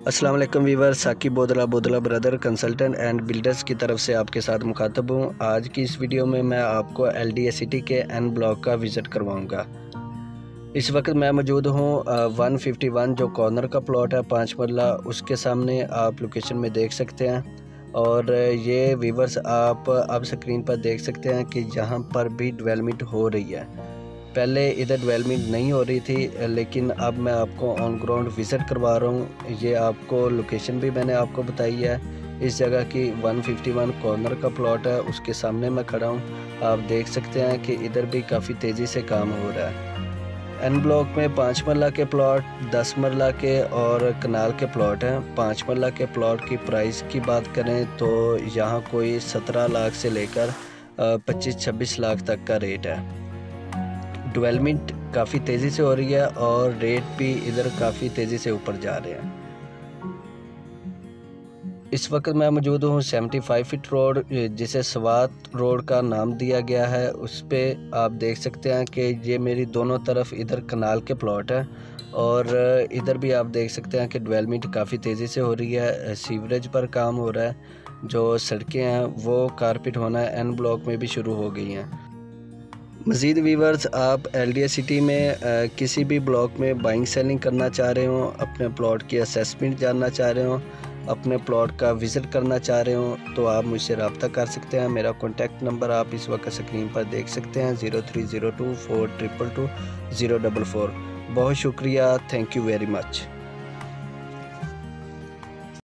अस्सलाम वालेकुम Weaver Saqib Bodla Bodla brother consultant and builders की तरफ़ से आपके साथ मुखातब हूँ। आज की इस वीडियो में मैं आपको एल डी सिटी के एन ब्लॉक का विज़िट करवाऊँगा। इस वक्त मैं मौजूद हूँ वन फिफ्टी वन जो कॉर्नर का प्लॉट है, पाँच मरला, उसके सामने आप लोकेशन में देख सकते हैं। और ये वीवर्स आप अब स्क्रीन पर देख सकते हैं कि यहाँ पर भी डेवलपमेंट हो रही है। पहले इधर डेवलपमेंट नहीं हो रही थी, लेकिन अब मैं आपको ऑन ग्राउंड विज़िट करवा रहा हूँ। ये आपको लोकेशन भी मैंने आपको बताई है। इस जगह की 151 कॉर्नर का प्लॉट है, उसके सामने मैं खड़ा हूँ। आप देख सकते हैं कि इधर भी काफ़ी तेज़ी से काम हो रहा है। एन ब्लॉक में पाँच मरला के प्लॉट दस मरला के और कनाल के प्लॉट हैं। पाँच मरला के प्लॉट की प्राइस की बात करें तो यहाँ कोई सत्रह लाख से लेकर पच्चीस छब्बीस लाख तक का रेट है। डेवलपमेंट काफ़ी तेज़ी से हो रही है और रेट भी इधर काफ़ी तेज़ी से ऊपर जा रहे हैं। इस वक्त मैं मौजूद हूँ 75 फीट रोड जिसे स्वात रोड का नाम दिया गया है। उस पर आप देख सकते हैं कि ये मेरी दोनों तरफ़ इधर कनाल के प्लॉट हैं और इधर भी आप देख सकते हैं कि डेवलपमेंट काफ़ी तेज़ी से हो रही है। सीवरेज पर काम हो रहा है। जो सड़कें हैं, वो कारपेट होना एन ब्लॉक में भी शुरू हो गई हैं। मज़ीद वीवर्स आप एल डी सिटी में आ, किसी भी ब्लॉक में बाइंग सेलिंग करना चाह रहे हो अपने प्लॉट की असेसमेंट जानना चाह रहे हो अपने प्लॉट का विज़िट करना चाह रहे हो तो आप मुझसे रबता कर सकते हैं। मेरा कॉन्टैक्ट नंबर आप इस वक्त स्क्रीन पर देख सकते हैं zero three zero two four triple two zero double four बहुत शुक्रिया थैंक यू वेरी मच